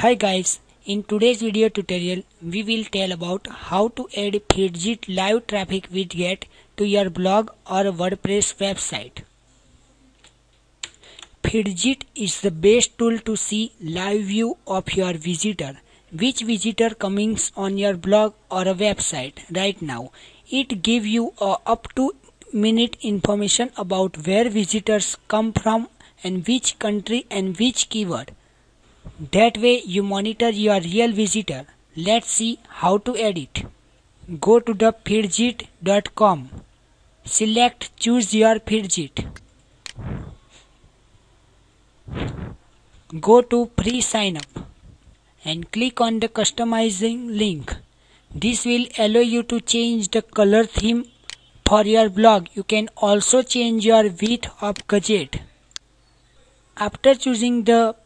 Hi guys, in today's video tutorial we will tell about how to add Feedjit live traffic widget to your blog or WordPress website. Feedjit is the best tool to see live view of your visitor. Which visitor comes on your blog or a website right now. It gives you a up to minute information about where visitors come from and which country and which keyword. That way you monitor your real visitor. Let's see how to edit. Go to the Feedjit.com. Select choose your Feedjit. Go to free sign up and click on the customizing link. This will allow you to change the color theme for your blog. You can also change your width of gadget. After choosing the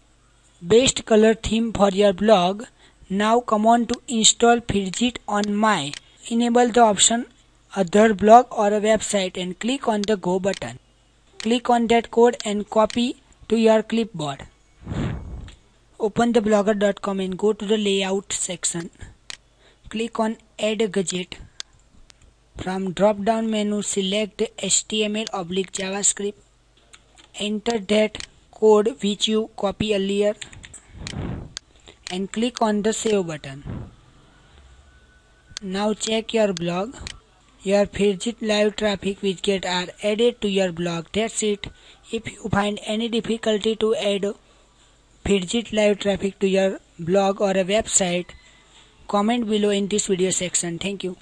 best color theme for your blog. Now come on to install Feedjit on my. Enable the option other blog or a website and click on the go button. Click on that code and copy to your clipboard. Open the blogger.com and go to the layout section. Click on add a gadget. From drop down menu select HTML oblique JavaScript. Enter that code which you copy earlier and click on the save button. Now check your blog. Your Feedjit live traffic widget are added to your blog. That's it. If you find any difficulty to add Feedjit live traffic to your blog or a website, comment below in this video section. Thank you.